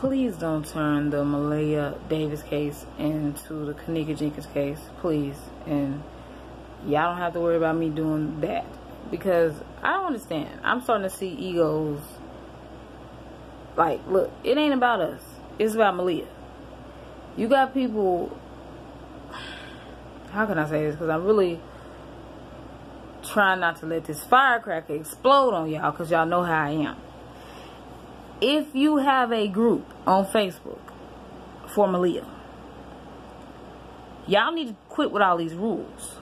please don't turn the Maleah Davis case into the Kenneka Jenkins case, please. And y'all don't have to worry about me doing that because I don't understand. I'm starting to see egos. Like, look, it ain't about us. It's about Maleah. You got people. How can I say this? Because I'm really trying not to let this firecracker explode on y'all because y'all know how I am. If you have a group on Facebook for Maleah, y'all need to quit with all these rules.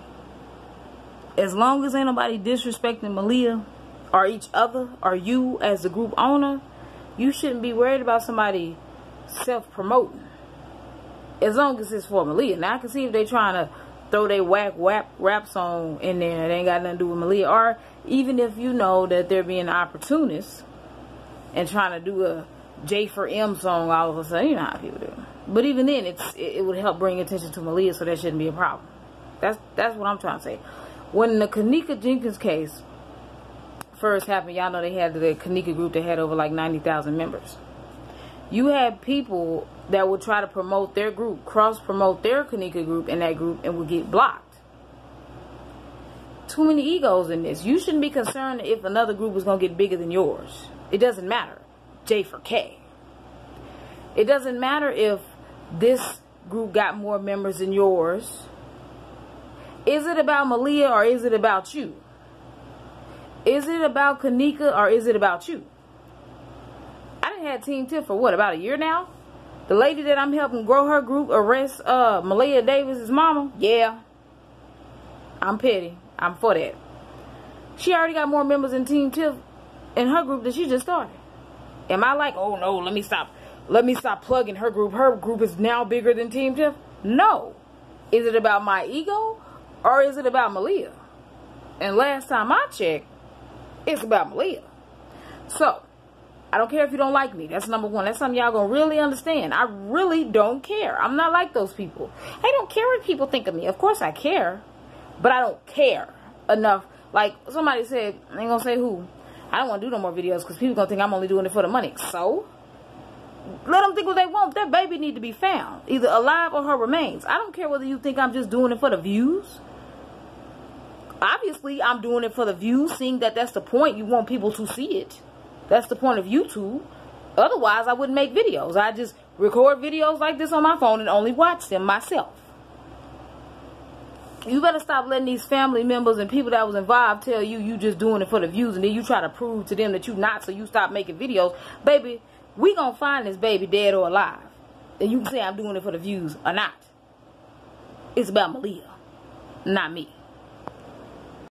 As long as ain't nobody disrespecting Maleah or each other or you as the group owner, you shouldn't be worried about somebody self-promoting. As long as it's for Maleah. Now I can see if they're trying to throw their whack whap rap song in there it ain't got nothing to do with Maleah. Or even if you know that they're being opportunists and trying to do a J for M song all of a sudden, you know how people do. But even then, it's it, it would help bring attention to Maleah, so that shouldn't be a problem. That's that's what I'm trying to say. When the Kenneka Jenkins case first happened, y'all know they had the Kenneka group that had over like 90,000 members. You had people that would try to promote their group, cross promote their Kenneka group in that group, and would get blocked. Too many egos in this. You shouldn't be concerned if another group is going to get bigger than yours. It doesn't matter. J for K. It doesn't matter if this group got more members than yours. Is it about Maleah or is it about you? Is it about Kenneka or is it about you? I had Team Tiff for what, about a year now? The lady that I'm helping grow her group arrest uh, Maleah Davis's mama? Yeah. I'm petty. I'm for that. She already got more members in Team Tiff in her group that she just started. Am I like, oh no, let me stop. Let me stop plugging her group. Her group is now bigger than Team Tiff? No. Is it about my ego or is it about Maleah? And last time I checked, it's about Maleah. So, I don't care if you don't like me. That's number one. That's something y'all gonna really understand. I really don't care. I'm not like those people. I don't care what people think of me. Of course I care. But I don't care enough. Like somebody said, I ain't gonna say who. I don't want to do no more videos because people gonna think I'm only doing it for the money. So, let them think what they want. That baby need to be found. Either alive or her remains. I don't care whether you think I'm just doing it for the views. Obviously, I'm doing it for the views, seeing that that's the point. You want people to see it. That's the point of YouTube. Otherwise, I wouldn't make videos. I just record videos like this on my phone and only watch them myself. You better stop letting these family members and people that was involved tell you you just doing it for the views and then you try to prove to them that you not so you stop making videos. Baby, we gonna find this baby dead or alive. And you can say I'm doing it for the views or not. It's about Maleah, not me.